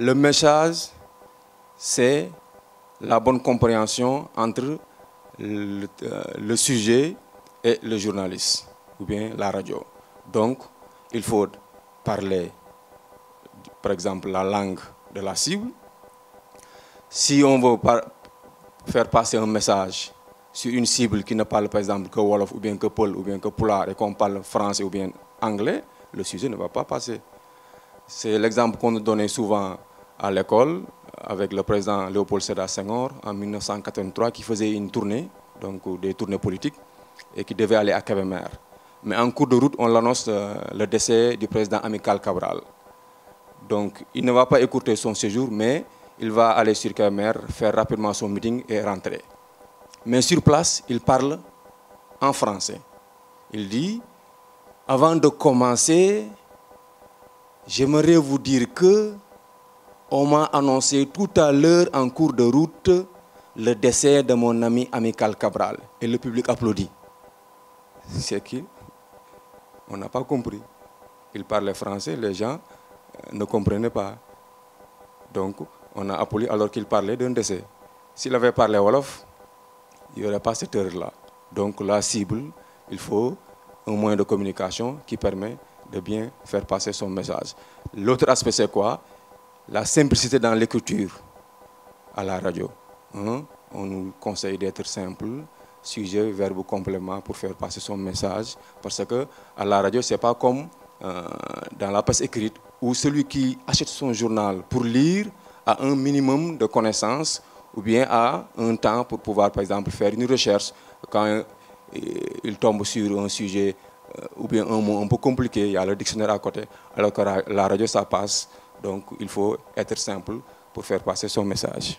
Le message, c'est la bonne compréhension entre le, euh, le, sujet et le journaliste, ou bien la radio. Donc, il faut parler, par exemple, la langue de la cible. Si on veut faire passer un message sur une cible qui ne parle par exemple que Wolof ou bien que Paul ou bien que Poulard et qu'on parle français ou bien anglais, le sujet ne va pas passer. C'est l'exemple qu'on nous donnait souvent à l'école avec le président Léopold Sédar Senghor en 1983 qui faisait une tournée, donc des tournées politiques, et qui devait aller à Kébémer. Mais en cours de route, on l'annonce euh, le décès du président Amical Cabral. Donc il ne va pas écouter son séjour, mais il va aller sur Kébémer, faire rapidement son meeting et rentrer. Mais sur place, il parle en français. Il dit, avant de commencer, j'aimerais vous dire que on m'a annoncé tout à l'heure en cours de route le décès de mon ami Amical Cabral. Et le public applaudit. C'est qui? On n'a pas compris. Il parlait français, les gens ne comprenaient pas. Donc, on a applaudi alors qu'il parlait d'un décès. S'il avait parlé Wolof, il n'y aurait pas cette heure-là. Donc, la cible, il faut un moyen de communication qui permet de bien faire passer son message. L'autre aspect, c'est quoi? La simplicité dans l'écriture à la radio. Hein? On nous conseille d'être simple, sujet, verbe, complément pour faire passer son message. Parce que à la radio, c'est pas comme euh, dans la presse écrite où celui qui achète son journal pour lire a un minimum de connaissances ou bien a un temps pour pouvoir, par exemple, faire une recherche. Quand il tombe sur un sujet euh, ou bien un mot un peu compliqué, il y a le dictionnaire à côté, alors que la radio, ça passe. Donc, il faut être simple pour faire passer son message.